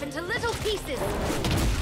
First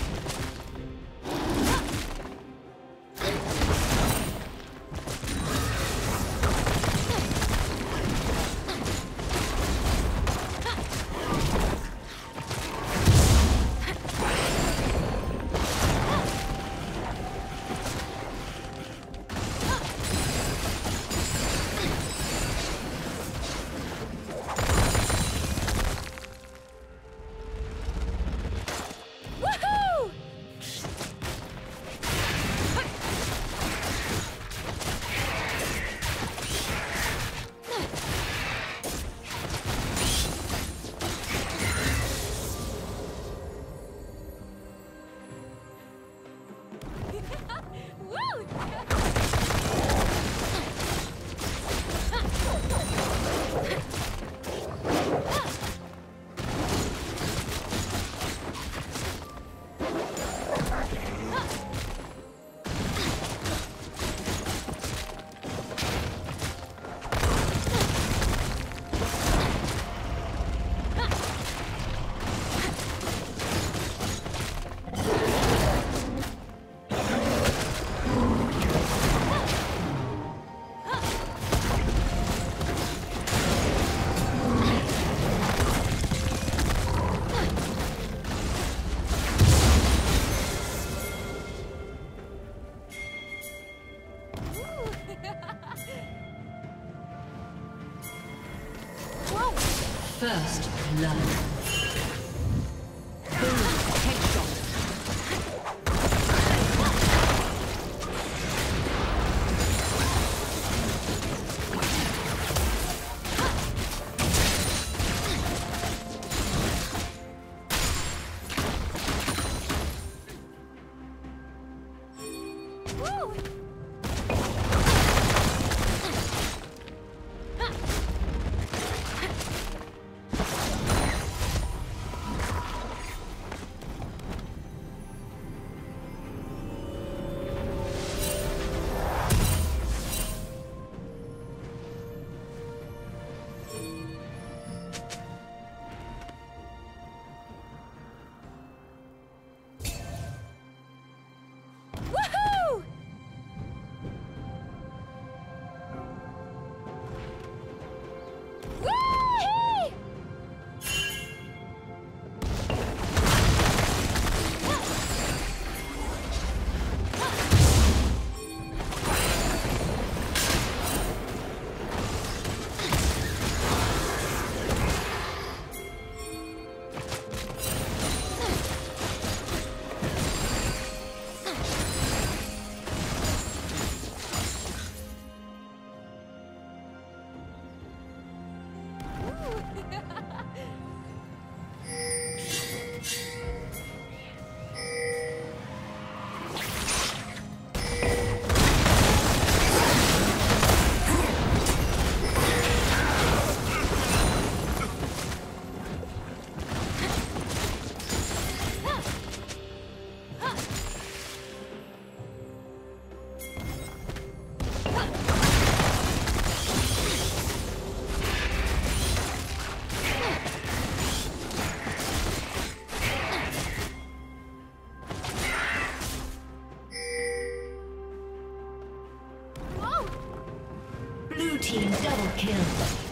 kill.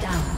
Down.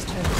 team's turret.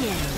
Minions.